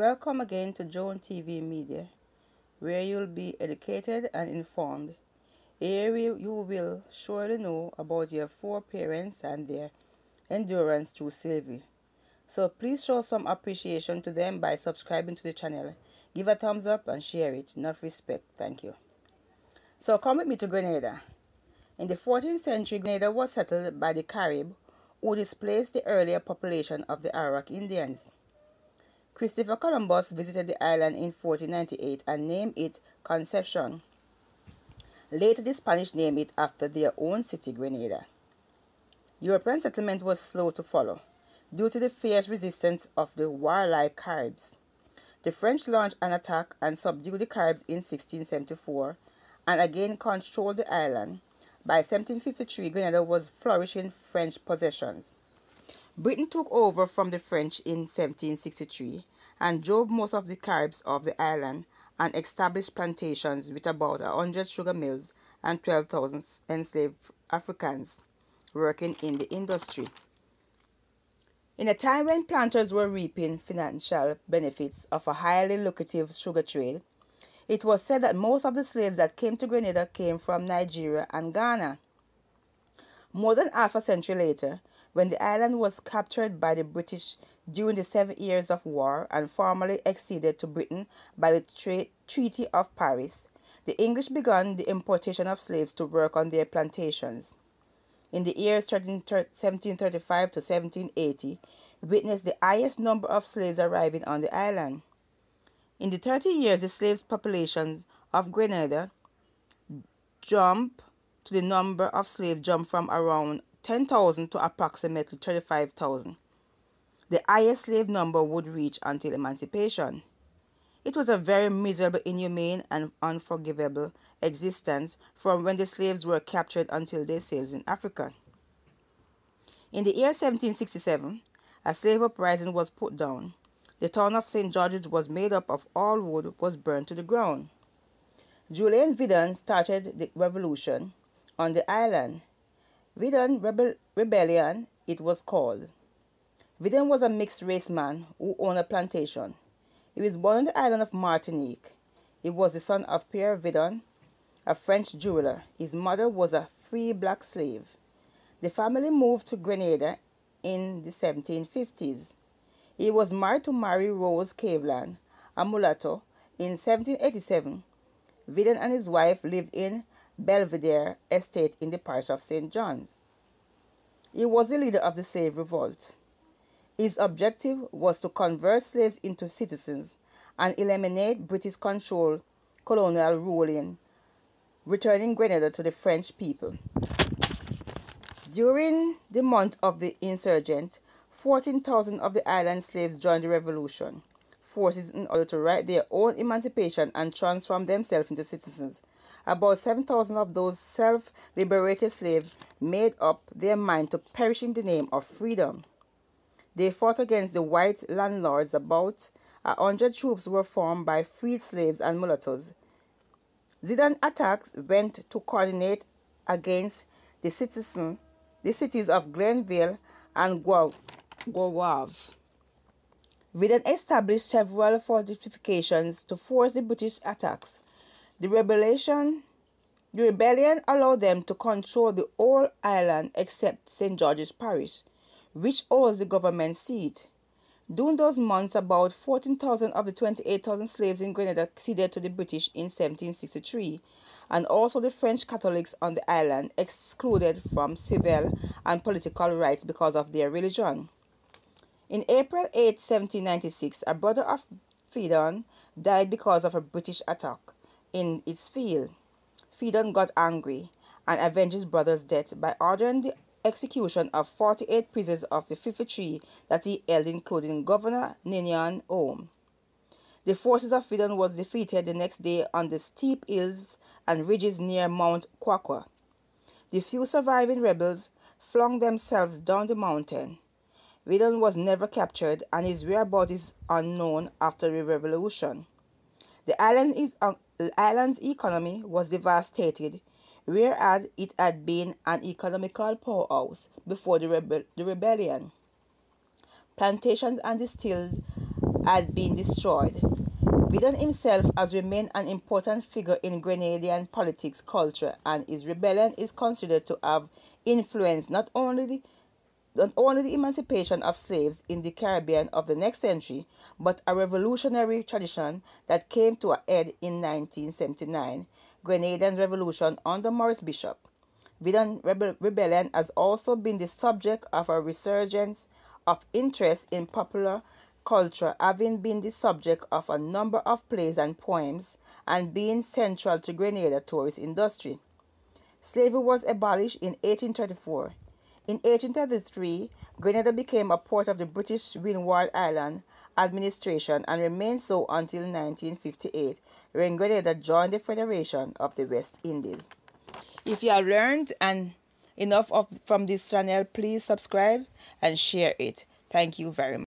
Welcome again to Joan TV Media, where you'll be educated and informed. Here you will surely know about your four parents and their endurance through slavery. So please show some appreciation to them by subscribing to the channel. Give a thumbs up and share it. Enough respect. Thank you. So come with me to Grenada. In the 14th century, Grenada was settled by the Carib, who displaced the earlier population of the Arawak Indians. Christopher Columbus visited the island in 1498 and named it Concepcion. Later, the Spanish named it after their own city, Grenada. European settlement was slow to follow due to the fierce resistance of the warlike Caribs. The French launched an attack and subdued the Caribs in 1674 and again controlled the island. By 1753, Grenada was flourishing French possessions. Britain took over from the French in 1763 and drove most of the Caribs off the island and established plantations with about 100 sugar mills and 12,000 enslaved Africans working in the industry. In a time when planters were reaping financial benefits of a highly lucrative sugar trade, it was said that most of the slaves that came to Grenada came from Nigeria and Ghana. More than half a century later, when the island was captured by the British during the Seven Years of War and formally acceded to Britain by the Treaty of Paris, the English began the importation of slaves to work on their plantations in the years 1735 to 1780 witnessed the highest number of slaves arriving on the island. In the 30 years, the slaves populations of Grenada jumped to the number of slaves jumped from around 10,000 to approximately 35,000. The highest slave number would reach until emancipation. It was a very miserable, inhumane, and unforgivable existence from when the slaves were captured until their sales in Africa. In the year 1767, a slave uprising was put down. The town of St. George's was made up of all wood was burned to the ground. Julian Vidon started the revolution on the island. Vidon Rebel Rebellion, it was called. Vidon was a mixed race man who owned a plantation. He was born on the island of Martinique. He was the son of Pierre Vidon, a French jeweler. His mother was a free black slave. The family moved to Grenada in the 1750s. He was married to Mary Rose Caveland, a mulatto, in 1787. Vidon and his wife lived in Belvidere Estate in the parish of St. John's. He was the leader of the slave revolt. His objective was to convert slaves into citizens and eliminate British control colonial ruling, returning Grenada to the French people. During the month of the insurgent, 14,000 of the island slaves joined the revolution forces in order to write their own emancipation and transform themselves into citizens. About 7,000 of those self-liberated slaves made up their mind to perish in the name of freedom. They fought against the white landlords. About a hundred troops were formed by freed slaves and mulattoes. Zidane attacks went to coordinate against the citizen, the cities of Grenville and Gouyave. Vidon established several fortifications to force the British attacks. The rebellion, the rebellion allowed them to control the whole island except St. George's Parish, which was the government seat. During those months, about 14,000 of the 28,000 slaves in Grenada ceded to the British in 1763, and also the French Catholics on the island excluded from civil and political rights because of their religion. In April 8, 1796, a brother of Vidon died because of a British attack in its field. Vidon got angry and avenged his brother's death by ordering the execution of 48 prisoners of the 53 that he held, including Governor Ninian Home. The forces of Vidon was defeated the next day on the steep hills and ridges near Mount Quaqua. The few surviving rebels flung themselves down the mountain. Vidon was never captured and his whereabouts is unknown after the revolution. The island is, uh, island's economy was devastated whereas it had been an economical powerhouse before the, rebe the rebellion. Plantations and distilled had been destroyed. Vidon himself has remained an important figure in Grenadian politics, culture, and his rebellion is considered to have influenced not only the not only the emancipation of slaves in the Caribbean of the next century, but a revolutionary tradition that came to a head in 1979, Grenadian Revolution under Maurice Bishop. Vidon Rebellion has also been the subject of a resurgence of interest in popular culture, having been the subject of a number of plays and poems and being central to Grenada tourist industry. Slavery was abolished in 1834. In 1833, Grenada became a port of the British Windward Island administration and remained so until 1958, when Grenada joined the Federation of the West Indies. If you have learned and enough of from this channel, please subscribe and share it. Thank you very much.